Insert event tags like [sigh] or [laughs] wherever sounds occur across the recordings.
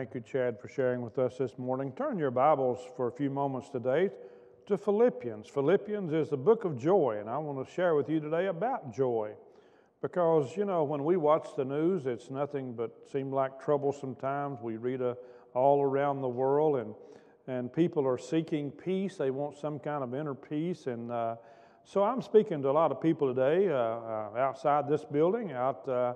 Thank you, Chad, for sharing with us this morning. Turn your Bibles for a few moments today to Philippians. Philippians is the book of joy, and I want to share with you today about joy. Because, you know, when we watch the news, it's nothing but seem like troublesome times. We read a, all around the world, and, and people are seeking peace. They want some kind of inner peace. And uh, so I'm speaking to a lot of people today uh, uh, outside this building, out uh,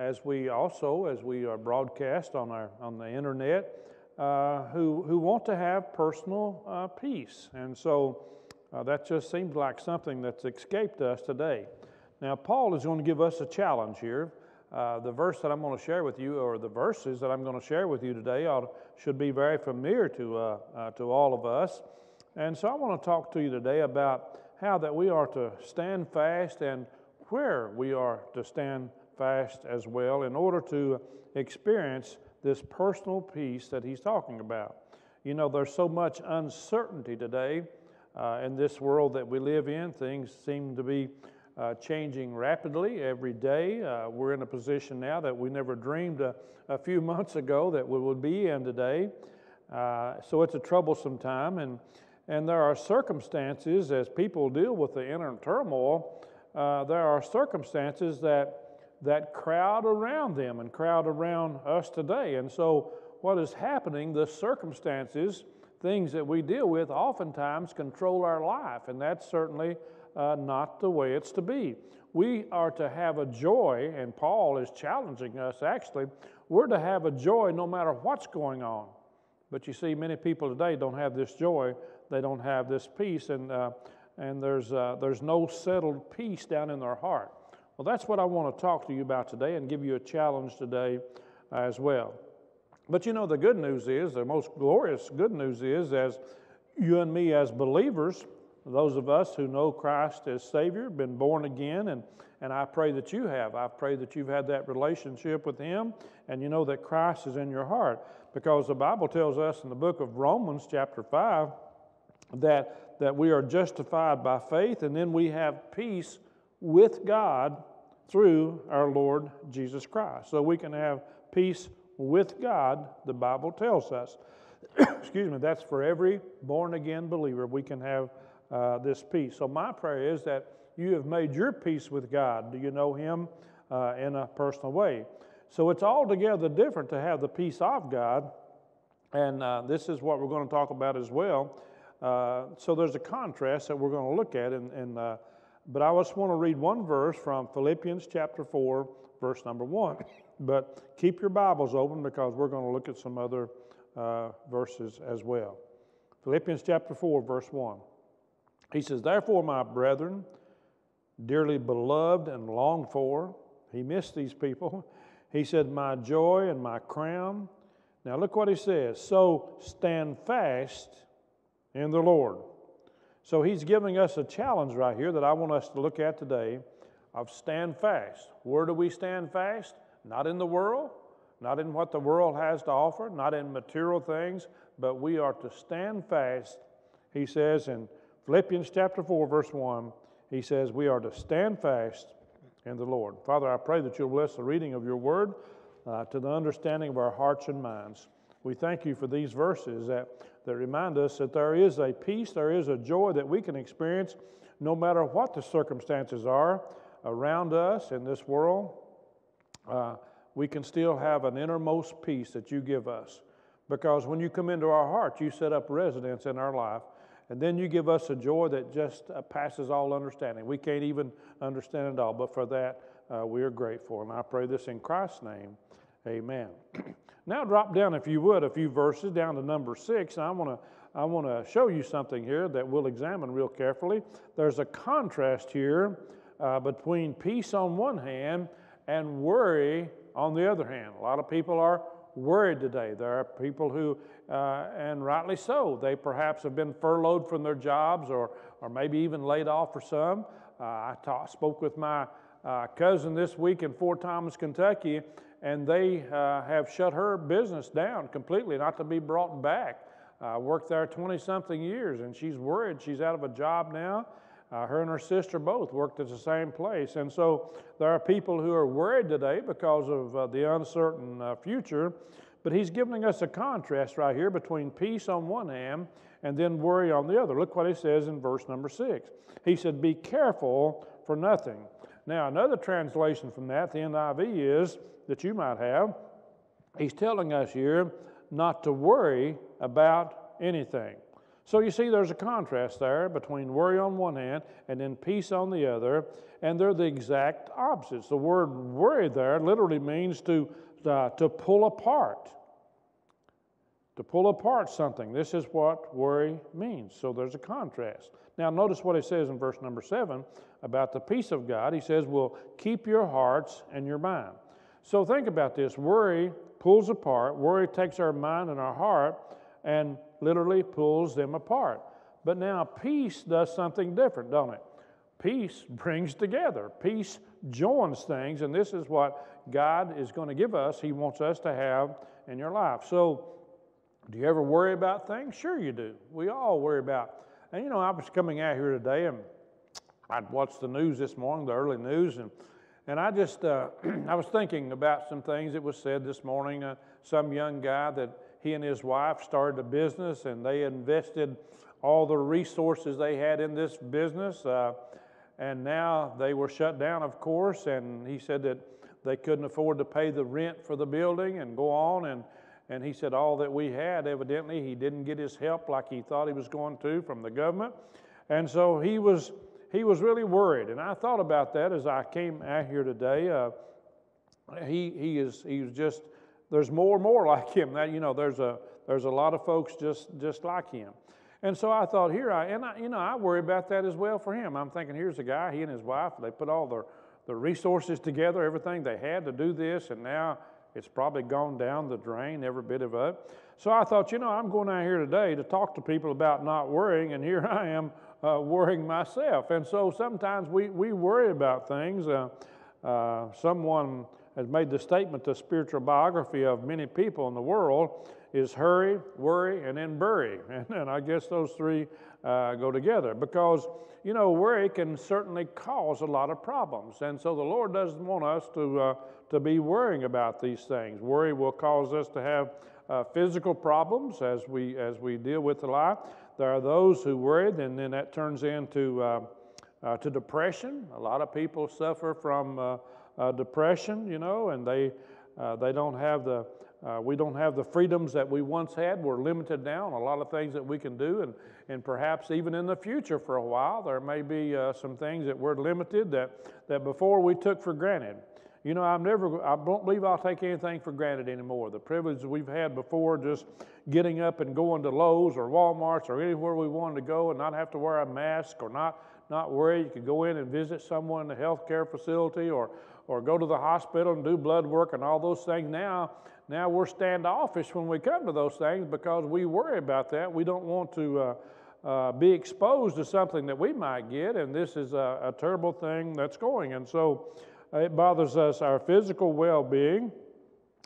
as we also, as we are broadcast on, our, on the internet, uh, who, who want to have personal uh, peace. And so uh, that just seems like something that's escaped us today. Now, Paul is going to give us a challenge here. Uh, the verse that I'm going to share with you, or the verses that I'm going to share with you today, ought, should be very familiar to, uh, uh, to all of us. And so I want to talk to you today about how that we are to stand fast and where we are to stand fast as well in order to experience this personal peace that he's talking about. You know, there's so much uncertainty today uh, in this world that we live in. Things seem to be uh, changing rapidly every day. Uh, we're in a position now that we never dreamed a, a, few [laughs] months ago that we would be in today. Uh, so it's a troublesome time, and, and there are circumstances as people deal with the inner turmoil. Uh, there are circumstances that that crowd around them and crowd around us today. And so, what is happening, the circumstances, things that we deal with, oftentimes control our life, and that's certainly uh, not the way it's to be. We are to have a joy, and Paul is challenging us actually. We're to have a joy no matter what's going on. But you see, many people today don't have this joy, they don't have this peace, and, uh, and there's, uh, there's no settled peace down in their heart. Well, that's what I want to talk to you about today and give you a challenge today as well. But you know, the good news is, the most glorious good news is, as you and me as believers, those of us who know Christ as Savior, been born again, and, and I pray that you have. I pray that you've had that relationship with Him and you know that Christ is in your heart. Because the Bible tells us in the book of Romans, chapter 5, that, that we are justified by faith and then we have peace with God through our Lord Jesus Christ. So we can have peace with God, the Bible tells us. [coughs] Excuse me, that's for every born again believer. We can have uh, this peace. So my prayer is that you have made your peace with God. Do you know Him uh, in a personal way? So it's altogether different to have the peace of God, and uh, this is what we're going to talk about as well. Uh, so there's a contrast that we're going to look at in, in uh, but I just want to read one verse from Philippians chapter 4, verse number 1. But keep your Bibles open because we're going to look at some other uh, verses as well. Philippians chapter 4, verse 1. He says, Therefore, my brethren, dearly beloved and longed for, he missed these people. [laughs] He said, My joy and my crown. Now, look what he says. So stand fast in the Lord. So he's giving us a challenge right here that I want us to look at today of stand fast. Where do we stand fast? Not in the world, not in what the world has to offer, not in material things, but we are to stand fast. He says in Philippians chapter 4, verse 1, he says, We are to stand fast in the Lord. Father, I pray that you'll bless the reading of your word uh, to the understanding of our hearts and minds. We thank you for these verses that, that remind us that there is a peace, there is a joy that we can experience no matter what the circumstances are around us in this world. Uh, we can still have an innermost peace that you give us. Because when you come into our heart, you set up residence in our life. And then you give us a joy that just uh, passes all understanding. We can't even understand it all, but for that, uh, we are grateful. And I pray this in Christ's name. Amen. [clears throat] Now drop down, if you would, a few verses down to number six. I want to I want to show you something here that we'll examine real carefully. There's a contrast here uh, between peace on one hand and worry on the other hand. A lot of people are worried today. There are people who, uh, and rightly so, they perhaps have been furloughed from their jobs or, or maybe even laid off for some. Uh, I talk, spoke with my uh, cousin this week in Fort Thomas, Kentucky, and they uh, have shut her business down completely, not to be brought back. Uh, worked there 20 something years, and she's worried. She's out of a job now. Uh, her and her sister both worked at the same place. And so there are people who are worried today because of uh, the uncertain uh, future. But he's giving us a contrast right here between peace on one hand and then worry on the other. Look what he says in verse number six. He said, Be careful for nothing. Now, another translation from that, the NIV, is that you might have, he's telling us here not to worry about anything. So you see, there's a contrast there between worry on one hand and then peace on the other, and they're the exact opposites. The word worry there literally means to, uh, to pull apart. To pull apart something. This is what worry means. So there's a contrast. Now, notice what he says in verse number seven about the peace of God. He says, Will keep your hearts and your mind. So think about this worry pulls apart, worry takes our mind and our heart and literally pulls them apart. But now peace does something different, don't it? Peace [laughs] brings together, peace joins things, and this is what God is going to give us. He wants us to have in your life. So, do you ever worry about things? Sure, you do. We all worry about. And you know, I was coming out here today and I'd watched the news this morning, the early news, and and I just uh, [clears throat] I was thinking about some things that was said this morning. Uh, some young guy that he and his wife started a business and they invested all the resources they had in this business. Uh, and now they were shut down, of course. And he said that they couldn't afford to pay the rent for the building and go on. And, and he said all that we had, evidently, he didn't get his help like he thought he was going to from the government. And so he was, he was really worried. And I thought about that as I came out here today. Uh, he, he, is, he was just there's more and more [laughs] like him. That you know, there's a there's a lot of folks just just like him. And so I thought, here I and I, you know I worry about that as well for him. I'm thinking, here's a guy, he and his wife, they put all their the resources together, everything they had to do this, and now it's probably gone down the drain, every bit of it. So I thought, you know, I'm going out here today to talk to people about not worrying, and here [laughs] I am uh, worrying myself. And so sometimes we, we worry about things. Uh, uh, someone has made the statement the spiritual biography of many people in the world is hurry, worry, and then bury. [laughs] And, and I guess those three uh, go together because, you know, worry can certainly cause a lot of problems. And so the Lord doesn't want us to, uh, to be worrying about these things. Worry will cause us to have uh, physical problems as we, as we deal with the life. There are those who worry, and then that turns into uh, uh, to depression. A lot of people suffer from uh, uh, depression, you know, and they, uh, they don't have the, we don't have the freedoms that we once had. We're limited now on a lot of things that we can do, and, and perhaps even in the future for a while, there may be some things that we're limited that, that before we took for granted. You know, I'm never, I don't believe I'll take anything for granted anymore. The privilege we've had before, just getting up and going to Lowe's or Walmart's or anywhere we wanted to go and not have to wear a mask or not, not worry. You could go in and visit someone in a healthcare facility or, or go to the hospital and do blood work and all those things. Now, now we're standoffish when we come to those things because we worry about that. We don't want to uh, uh, be exposed to something that we might get, and this is a, a terrible thing that's going. And so it bothers us, our physical well being.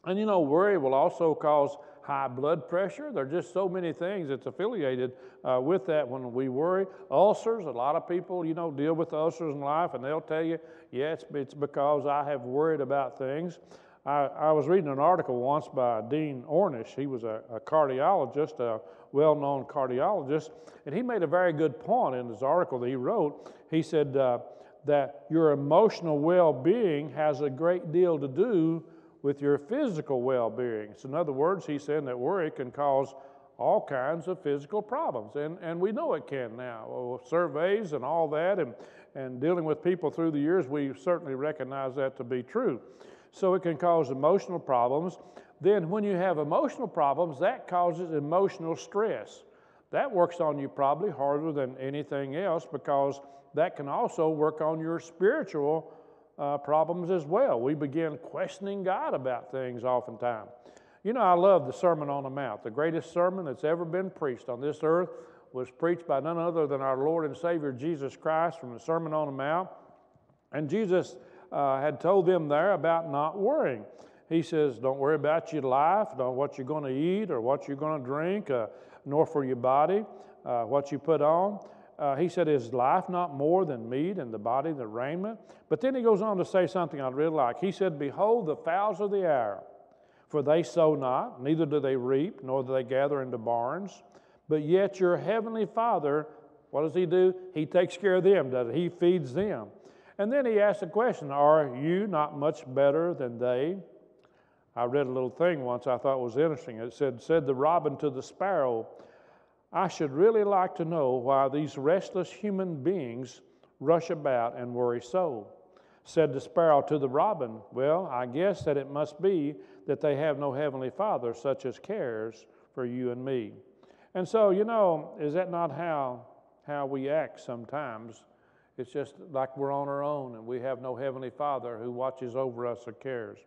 And you know, worry will also cause high blood pressure. There are just so many things that's affiliated uh, with that when we worry. Ulcers, a lot of people, you know, deal with ulcers in life and they'll tell you, yeah, it's, it's because I have worried about things. I, I, was reading an article once by Dean Ornish. He was a, a cardiologist, a well known cardiologist, and he made a very good point in his article that he wrote. He said uh, that your emotional well being has a great deal to do with your physical well being. So, in other words, he's saying that worry can cause all kinds of physical problems. And, and we know it can now. Well, surveys and all that, and, and dealing with people through the years, we certainly recognize that to be true. So, it can cause emotional problems. Then, when you have emotional problems, that causes emotional stress. That works on you probably harder than anything else because that can also work on your spiritual uh, problems as well. We begin questioning God about things oftentimes. You know, I love the Sermon on the Mount. The greatest sermon that's ever been preached on this earth was preached by none other than our Lord and Savior Jesus Christ from the Sermon on the Mount. And Jesus uh, had told them there about not worrying. He says, Don't worry about your life, not what you're going to eat or what you're going to drink, uh, nor for your body, uh, what you put on uh, he said, Is life not more than meat and the body the raiment? But then he goes on to say something I really like. He said, Behold the fowls of the air, For they sow not, neither do they reap, nor do they gather into barns. But yet your heavenly Father, what does He do? He takes care of them, does He feeds them. And then He asks the question Are you not much better than they? I read a little thing once I thought was interesting. It said, said the robin to the sparrow, I should really like to know why these restless human beings rush about and worry so. Said the sparrow to the robin, Well, I guess that it must be that they have no heavenly father such as cares for you and me. And so, you know, is that not how, how we act sometimes? It's just like we're on our own and we have no heavenly father who watches over us or cares.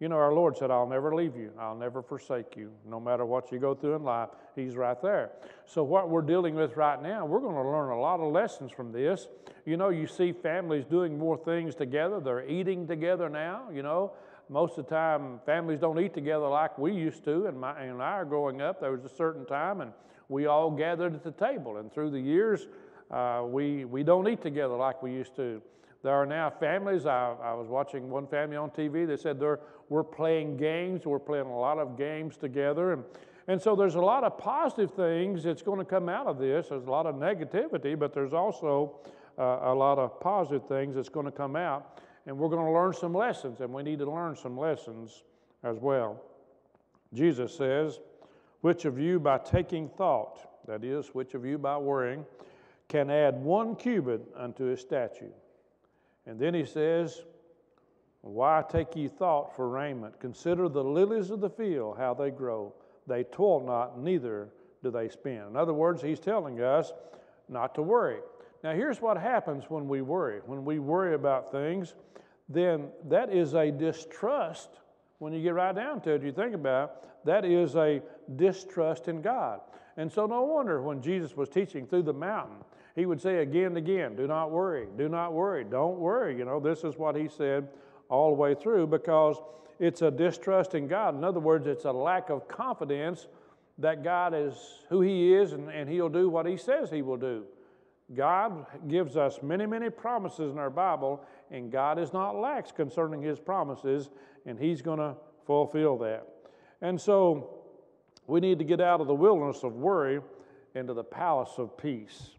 You know, our Lord said, I'll never leave you, I'll never forsake you. No matter what you go through in life, He's right there. So, what we're dealing with right now, we're going to learn a lot of lessons from this. You know, you see families doing more things together, they're eating together now, you know. Most of the time, families don't eat together like we used to. And, my, and I, are growing up, there was a certain time, and we all gathered at the table. And through the years, uh, we, we don't eat together like we used to. There are now families. I, I was watching one family on TV. They said they're, we're playing games. We're playing a lot of games together. And, and so there's a lot of positive things that's going to come out of this. There's a lot of negativity, but there's also uh, a lot of positive things that's going to come out. And we're going to learn some lessons, and we need to learn some lessons as well. Jesus says, Which of you by taking thought, that is, which of you by worrying, can add one cubit unto his statue? And then he says, Why take ye thought for raiment? Consider the lilies of the field, how they grow. They toil not, neither do they spin. In other words, he's telling us not to worry. Now, here's what happens when we worry. When we worry about things, then that is a distrust. When you get right down to it, you think about it, that is a distrust in God. And so, no wonder when Jesus was teaching through the mountain, he would say again and again, Do not worry, do not worry, don't worry. You know, this is what he said all the way through because it's a distrust in God. In other words, it's a lack of confidence that God is who He is and, and He'll do what He says He will do. God gives us many, many promises in our Bible, and God is not lax concerning His promises, and He's going to fulfill that. And so we need to get out of the wilderness of worry into the palace of peace.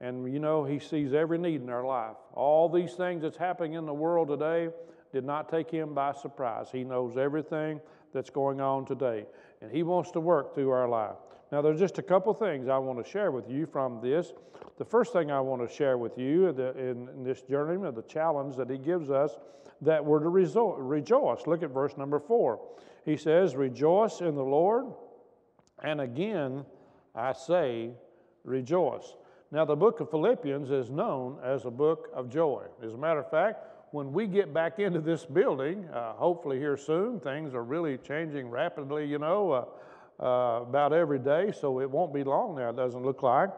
And you know, He sees every need in our life. All these things that's happening in the world today did not take Him by surprise. He knows everything that's going on today, and He wants to work through our life. Now, there's just a couple things I want to share with you from this. The first thing I want to share with you in, this journey, of the challenge that He gives us, that we're to rejoice. Look at verse number four. He says, Rejoice in the Lord, and again I say, Rejoice. Now, the book of Philippians is known as a book of joy. As a matter of fact, when we get back into this building, uh, hopefully here soon, things are really changing rapidly, you know, uh, uh, about every day, so it won't be long now, it doesn't look like.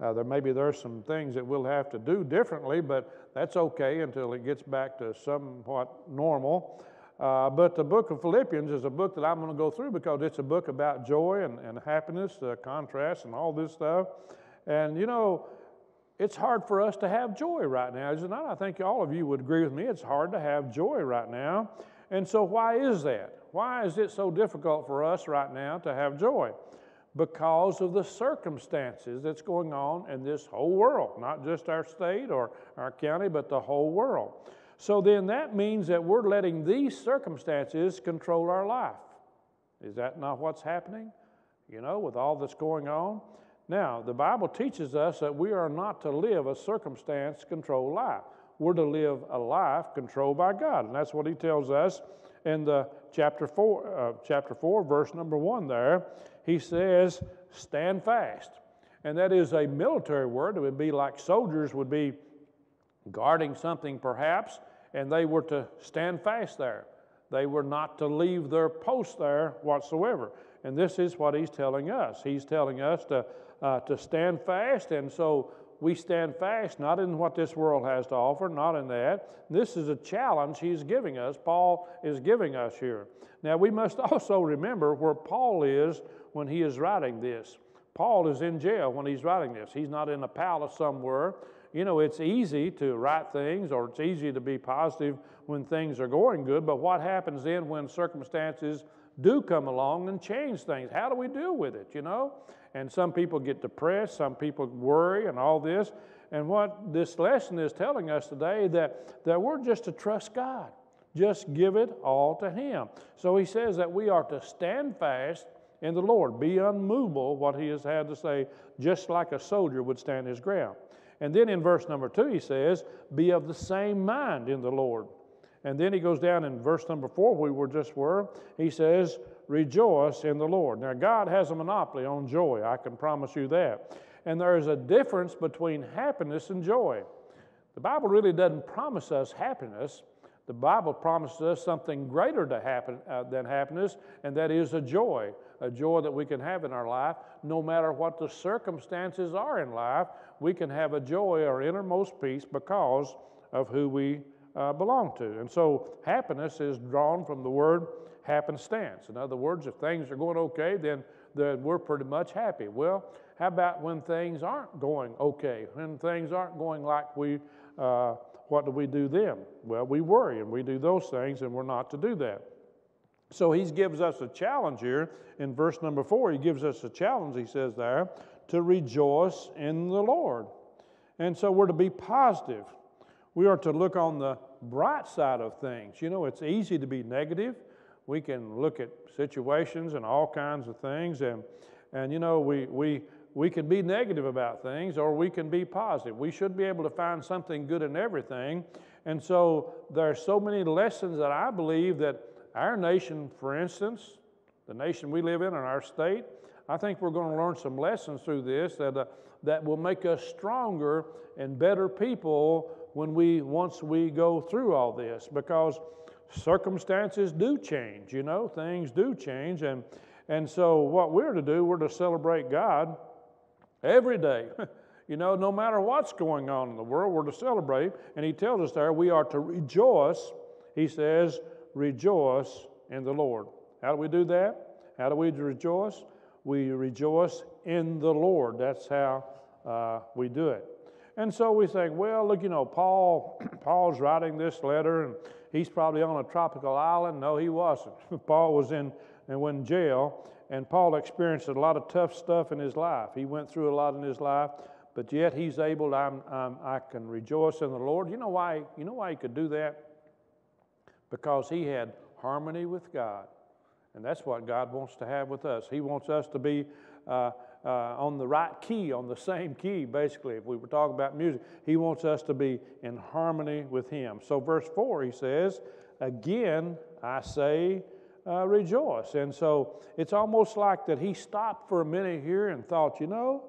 Uh, there maybe there's some things that we'll have to do differently, but that's okay until it gets back to somewhat normal. Uh, but the book of Philippians is a book that I'm going to go through because it's a book about joy and, and happiness, uh, contrast, and all this stuff. And you know, it's hard for us to have joy right now, is it not? I think all of you would agree with me. It's hard to have joy right now. And so, why is that? Why is it so difficult for us right now to have joy? Because of the circumstances that's going on in this whole world, not just our state or our county, but the whole world. So then that means that we're letting these circumstances control our life. Is that not what's happening? You know, with all that's going on? Now, the Bible teaches us that we are not to live a circumstance controlled life. We're to live a life controlled by God. And that's what he tells us in the chapter 4, uh, chapter 4, verse number 1 there. He says, Stand fast. And that is a military word. It would be like soldiers would be guarding something, perhaps, and they were to stand fast there. They were not to leave their post there whatsoever. And this is what he's telling us. He's telling us to uh, to stand fast. And so we stand fast, not in what this world has to offer, not in that. This is a challenge he's giving us, Paul is giving us here. Now, we must [laughs] also remember where Paul is when he is writing this. Paul is in jail when he's writing this. He's not in a palace somewhere. you know, it's easy to write things or it's easy to be positive when things are going good, but what happens then when circumstances do come along and change things? How do we deal with it, you know? And some people get depressed, some people worry and all this. And what this lesson is telling us today that, that we're just to trust God. Just give it all to Him. So he says that we are to stand fast in the Lord, be unmovable, what he has had to say, just like a soldier would stand his ground. And then in verse number two, he says, Be of the same mind in the Lord. And then he goes down in verse number four, we were just were, he says, Rejoice in the Lord. Now, God has a monopoly on joy, I can promise you that. And there is a difference between happiness and joy. The Bible really doesn't promise us happiness. The Bible promises us something greater to happen, uh, than happiness, and that is a joy, a joy that we can have in our life. No matter what the circumstances are in life, we can have a joy or innermost peace because of who we uh, belong to. And so happiness is drawn from the word happenstance. In other words, if things are going okay, then, then we're pretty much happy. Well, how about when things aren't going okay? When things aren't going like we, uh, what do we do then? Well, we worry and we do those things, and we're not to do that. So he gives us a challenge here in verse number four. He gives us a challenge, he says there, to rejoice in the Lord. And so we're to be positive. We are to look on the bright side of things. You know, it's easy to be negative. We can look at situations and all kinds of things, and, and you know, we, we, we can be negative about things or we can be positive. We should be able to find something good in everything. And so there are so many lessons that I believe that our nation, for instance, the nation we live in and our state, I think we're going to learn some lessons through this that, uh, that will make us stronger and better people when we once we go through all this because circumstances do change, you know, things do change and and so what we're to do, we're to celebrate God every day. [laughs] you know, no matter what's going on in the world, we're to celebrate. And he tells us there we are to rejoice. He says, rejoice in the Lord. How do we do that? How do we rejoice? We rejoice in the Lord. That's how uh, we do it. And so we think, well, look, you know, Paul, [clears throat] Paul's writing this letter, and he's probably on a tropical island. No, he wasn't. [laughs] Paul was in and went in jail, and Paul experienced a lot of tough stuff in his life. He went through a lot in his life, but yet he's able. To, I'm, I'm, I can rejoice in the Lord. You know why? You know why he could do that? Because he had harmony with God. And that's what God wants to have with us. He wants us to be uh, uh, on the right key, on the same key, basically. If we were talking about music, He wants us to be in harmony with Him. So, verse 4, He says, Again, I say, uh, rejoice. And so it's almost like that He stopped for a minute here and thought, you know,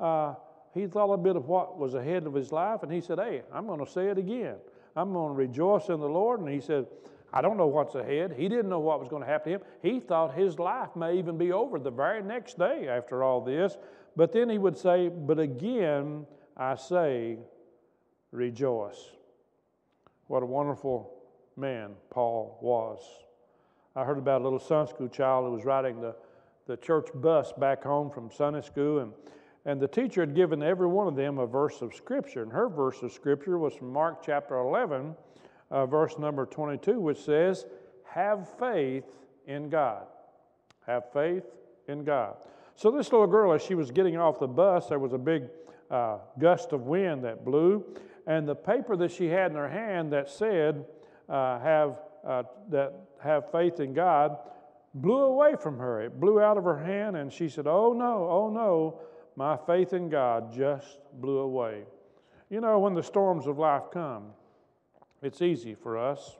uh, he thought a bit of what was ahead of his life, and he said, Hey, I'm going to say it again. I'm going to rejoice in the Lord. And he said, I don't know what's ahead. He didn't know what was going to happen to him. He thought his life may even be over the very next day after all this. But then he would say, But again, I say, rejoice. What a wonderful man Paul was. I heard about a little Sunday school child who was riding the, the church bus back home from Sunday school, and, and the teacher had given every one of them a verse of Scripture. And her verse of Scripture was from Mark chapter 11 uh, verse number 22, which says, Have faith in God. Have faith in God. So, this little girl, as she was getting off the bus, there was a big uh, gust of wind that blew, and the paper that she had in her hand that said, uh, have, uh, that have faith in God blew away from her. It blew out of her hand, and she said, Oh no, oh no, my faith in God just blew away. You know, when the storms of life come, it's easy for us.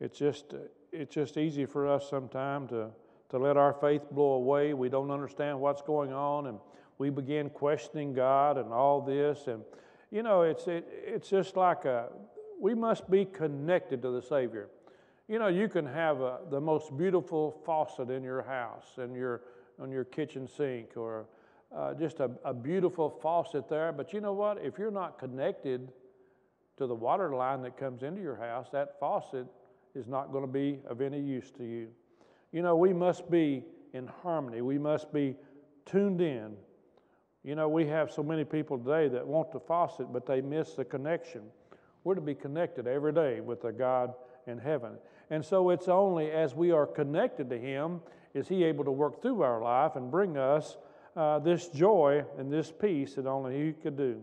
It's just, it's just easy for us sometimes to, to let our faith blow away. We don't understand what's going on, and we begin questioning God and all this. And, you know, it's, it, it's just like a, we must be connected to the Savior. You know, you can have a, the most beautiful faucet in your house and your, on your kitchen sink or uh, just a, a beautiful faucet there, but you know what? If you're not connected to the water line that comes into your house, that faucet is not going to be of any use to you. You know, we must be in harmony. We must be tuned in. You know, we have so many people today that want the faucet, but they miss the connection. We're to be connected every day with the God in heaven. And so it's only as we are connected to Him is He able to work through our life and bring us uh, this joy and this peace that only He could do.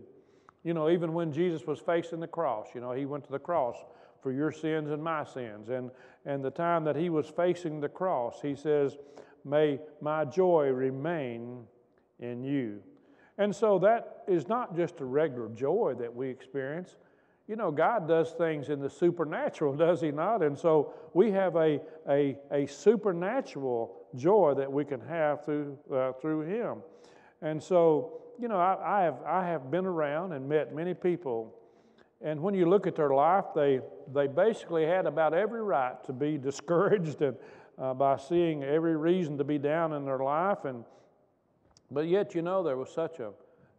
You know, even when Jesus was facing the cross, you know, He went to the cross for your sins and my sins. And, and the time that He was facing the cross, He says, May my joy remain in you. And so that is not just a regular joy that we experience. You know, God does things in the supernatural, [laughs] does He not? And so we have a, a, a supernatural joy that we can have through, uh, through Him. And so, you know, I, I, have, I have been around and met many people, and when you look at their life, they, they basically had about every right to be [laughs] discouraged and uh, by seeing every reason to be down in their life. And, but yet, you know, there was such a,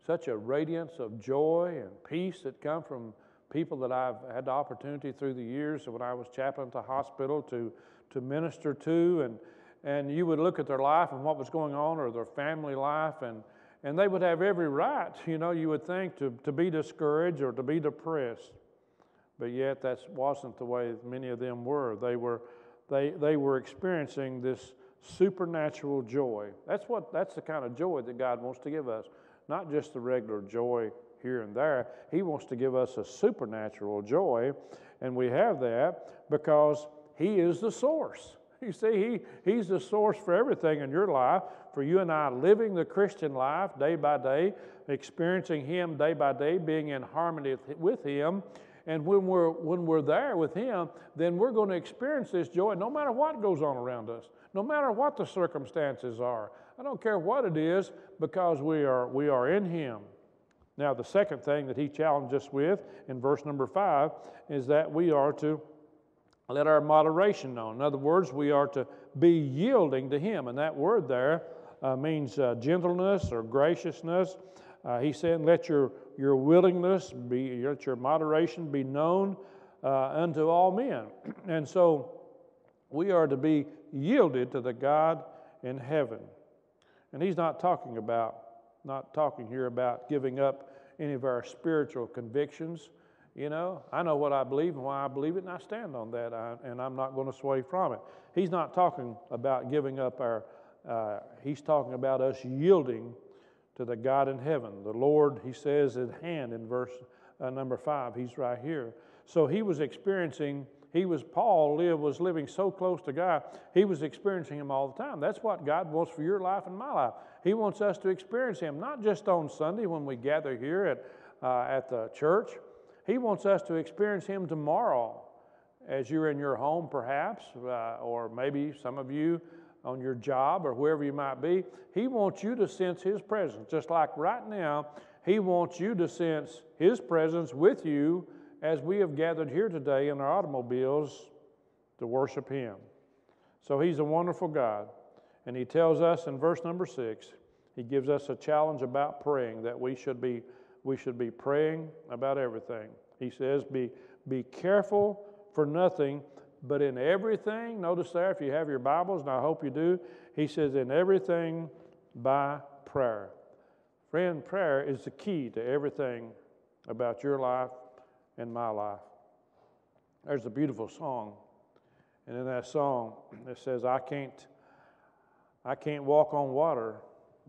such a radiance of joy and peace that come from people that I've had the opportunity through the years when I was chaplain to hospital to, to minister to. And, and you would look at their life and what was going on or their family life, and, and they would have every right, you know, you would think, to, to be discouraged or to be depressed. But yet, that wasn't the way many of them were. They were, they, they were experiencing this supernatural joy. That's, what, that's the kind of joy that God wants to give us, not just the regular joy here and there. He wants to give us a supernatural joy, and we have that because He is the source. You see, he, He's the source for everything in your life, for you and I living the Christian life day by day, experiencing Him day by day, being in harmony with Him. And when we're, when we're there with Him, then we're going to experience this joy no matter what goes on around us, no matter what the circumstances are. I don't care what it is because we are, we are in Him. Now, the second thing that he challenged us with in verse number five is that we are to let our moderation known. In other words, we are to be yielding to him. And that word there uh, means uh, gentleness or graciousness. Uh, saying, let your, your willingness be, let your moderation be known uh, unto all men. [clears throat] And so we are to be yielded to the God in heaven. And he's not talking about not talking here about giving up any of our spiritual convictions. You know, I know what I believe and why I believe it, and I stand on that, I, and I'm not going to sway from it. He's not talking about giving up our, uh, he's talking about us yielding to the God in heaven. The Lord, he says, at hand in verse uh, number five. He's right here. So he was experiencing he was Paul live, was living so close to God, he was experiencing him all the time. That's what God wants for your life and my life. He wants us to experience him, not just on Sunday when we gather here at, uh, at the church. He wants us to experience him tomorrow as you're in your home, perhaps, uh, or maybe some of you on your job or wherever you might be. He wants you to sense his presence, just like right now, he wants you to sense his presence with you as we have gathered here today in our automobiles to worship Him. So He's a wonderful God. And He tells us in verse number six, He gives us a challenge about praying that we should be, we should be praying about everything. He says, be, be careful for nothing, but in everything, notice there if you have your Bibles, and I hope you do, He says, in everything by prayer. Friend, prayer is the key to everything about your life and my life. There's a beautiful song. And in that song, it says, I can't, I can't walk on water,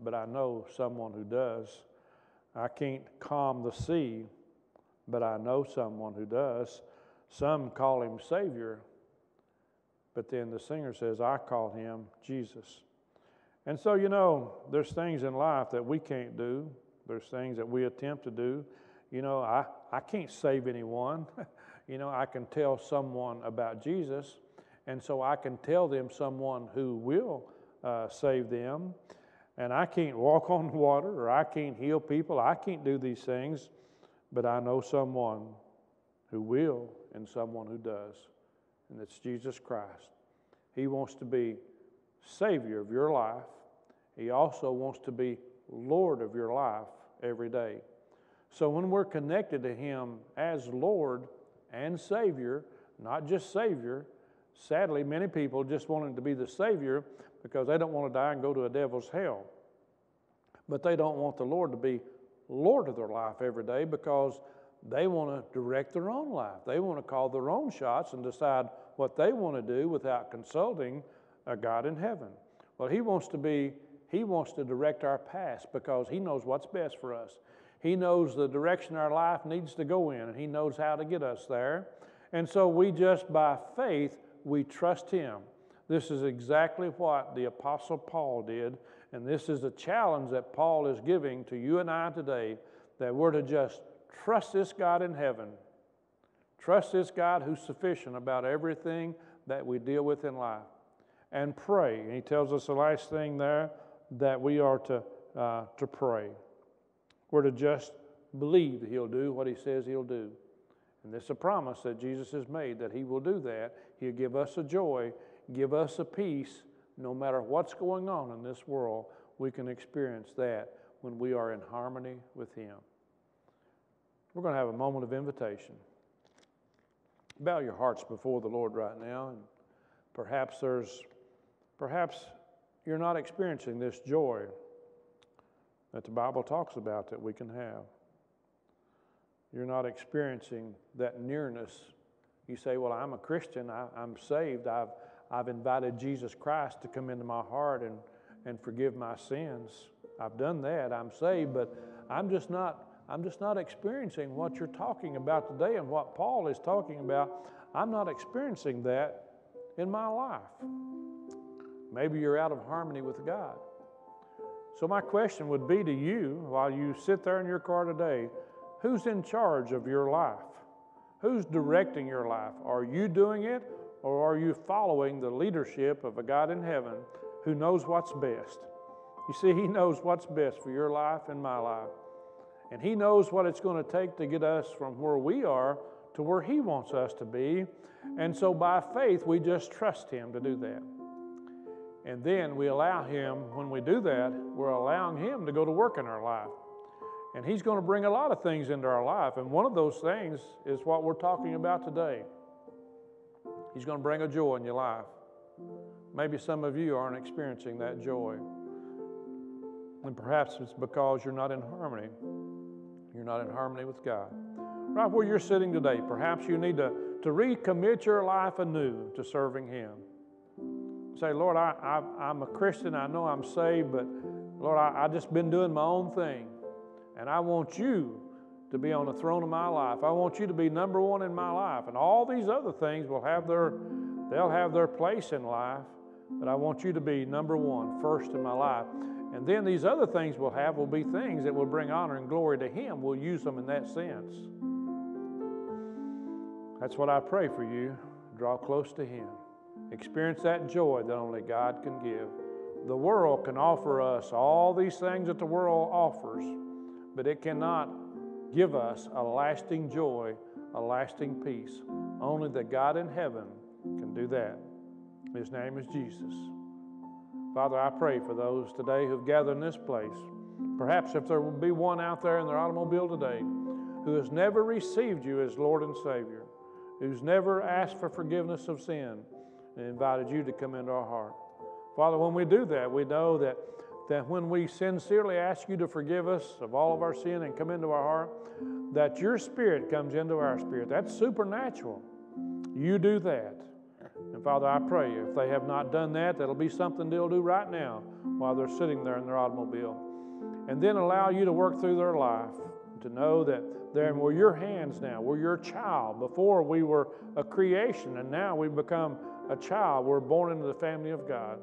but I know someone who does. I can't calm the sea, but I know someone who does. Some call him Savior, but then the singer says, I call him Jesus. And so, you know, there's things in life that we can't do, there's things that we attempt to do. You know, I, I can't save anyone. [laughs] you know, I can tell someone about Jesus, and so I can tell them someone who will uh, save them. And I can't walk on [laughs] water or I can't heal people. I can't do these things, but I know someone who will and someone who does, and it's Jesus Christ. He wants to be Savior of your life. He also wants to be Lord of your life every day. So when we're connected to Him as Lord and Savior, not just Savior, sadly, many people just want Him to be the Savior because they don't want to die and go to a devil's hell. but they don't want the Lord to be Lord of their life every day because they want to direct their own life. They want to call their own shots and decide what they want to do without consulting a God in heaven. Well, He wants to be, He wants to direct our past because He knows what's best for us. He knows the direction our life needs to go in, and He knows how to get us there. And so we just, by faith, we trust Him. This is exactly what the Apostle Paul did, and this is a challenge that Paul is giving to you and I today that we're to just trust this God in heaven. Trust this God who's sufficient about everything that we deal with in life. And pray. And he tells us the last thing there that we are to, uh, to pray. We're to just believe that he'll do what he says he'll do. And this is a promise that Jesus has made that he will do that. He'll give us a joy, give us a peace, no matter what's going on in this world, we can experience that when we are in harmony with him. We're going to have a moment of invitation. Bow your hearts before the Lord right now, and perhaps there's, perhaps you're not experiencing this joy that the Bible talks about that we can have. You're not experiencing that nearness. You say, Well, I'm a Christian, I, am saved, I've, I've invited Jesus Christ to come into my heart and, and forgive my sins. I've done that, I'm saved, but I'm just not I'm just not experiencing what you're talking about today and what Paul is talking about. I'm not experiencing that in my life. Maybe you're out of harmony with God. So, my question would be to you while you sit there in your car today who's in charge of your life? Who's directing your life? Are you doing it or are you following the leadership of a God in heaven who knows what's best? You see, He knows what's best for your life and my life. And He knows what it's going to take to get us from where we are to where He wants us to be. And so by faith, we just trust Him to do that. And then we allow Him, when we do that, we're allowing Him to go to work in our life. And He's going to bring a lot of things into our life. And one of those things is what we're talking about today. He's going to bring a joy in your life. Maybe some of you aren't experiencing that joy. And perhaps it's because you're not in harmony. You're not in harmony with God. Right where you're sitting today, perhaps you need to, to recommit your life anew to serving Him. Say, Lord, I, I, am a Christian. I know I'm saved, but Lord, I've just been doing my own thing. And I want you to be on the throne of my life. I want you to be number one in my life. And all these other things will have their, they'll have their place in life. But I want you to be number one, first in my life. And then these other things we'll have will be things that will bring honor and glory to Him. We'll use them in that sense. That's what I pray for you. Draw close to Him. Experience that joy that only God can give. The world can offer us all these things that the world offers, but it cannot give us a lasting joy, a lasting peace. Only the God in heaven can do that. His name is Jesus. Father, I pray for those today who've gathered in this place. Perhaps if there will be one out there in their automobile today who has never received you as Lord and Savior, who's never asked for forgiveness of sin and invited you to come into our heart. Father, when we do that, we know that, that when we sincerely ask you to forgive us of all of our sin and come into our heart, that your spirit comes into our spirit. That's supernatural. You do that. And Father, I pray you, if they have not done that, that'll be something they'll do right now while they're sitting there in their automobile. And then allow you to work through their life to know that they're, we're your hands now. We're your child. Before we were a creation, and now we've become a child. We're born into the family of God.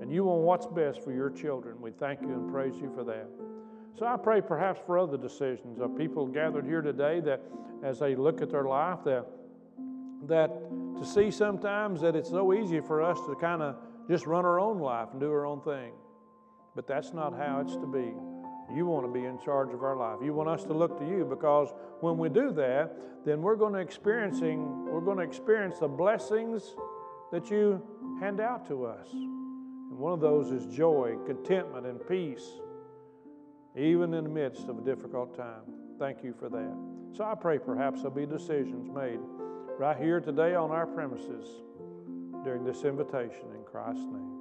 And you want what's best for your children. We thank you and praise you for that. So I pray perhaps for other decisions of people gathered here today that as they look at their life, that that to see sometimes that it's so easy for us to kind of just run our own life and do our own thing. But that's not how it's to be. You want to be in charge of our life. You want us to look to you because when we do that, then we're going to experiencing we're going to experience the blessings that you hand out to us. And one of those is joy, contentment, and peace, even in the midst of a difficult time. Thank you for that. So I pray perhaps there'll be decisions made right here today on our premises during this invitation in Christ's name.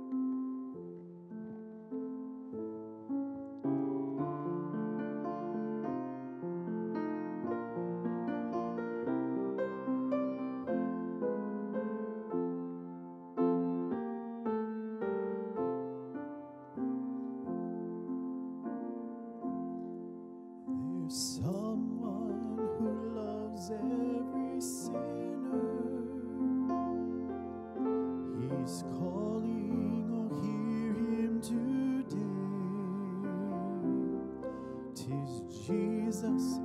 Jesus,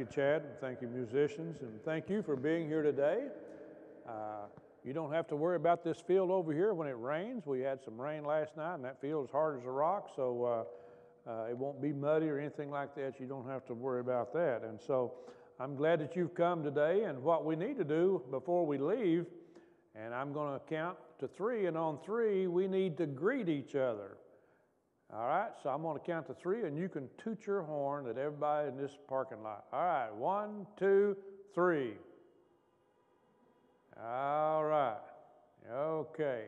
you, Chad. and Thank you, musicians. And thank you for being here today. Uh, you don't have to worry about this field over here when it rains. We had some rain last night, and that field is hard as a rock, so uh, uh, it won't be muddy or anything like that. You don't have to worry about that. And so I'm glad that you've come today. And what we need to do before we leave, and I'm going to count to three, and on three, we need to greet each other. All right, so I'm going to count to three, and you can toot your horn at everybody in this parking lot. All right, one, two, three. All right, okay.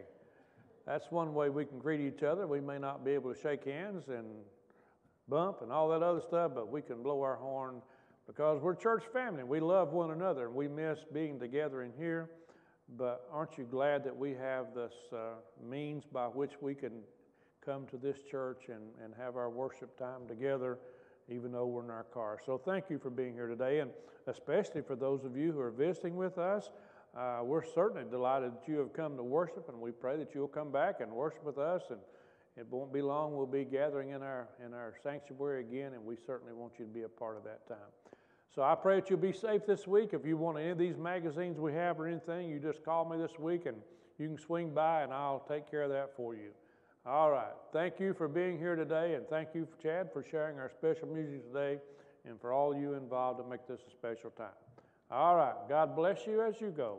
That's one way we can greet each other. We may not be able to shake hands and bump and all that other stuff, but we can blow our horn because we're church family. We love one another, and we miss being together in here. But aren't you glad that we have this uh, means by which we can come to this church and, and have our worship time together, even though we're in our car. So thank you for being here today, and especially for those of you who are visiting with us. Uh, we're certainly delighted that you have come to worship, and we pray that you'll come back and worship with us. And it won't be long; we'll be gathering in our in our sanctuary again, and we certainly want you to be a part of that time. So I pray that you'll be safe this week. If you want any of these magazines we have or anything, you just call me this week, and you can swing by, and I'll take care of that for you. All right. Thank you for being here today, and thank you, Chad, for sharing our special music today, and for all you involved to make this a special time. All right. God bless you as you go.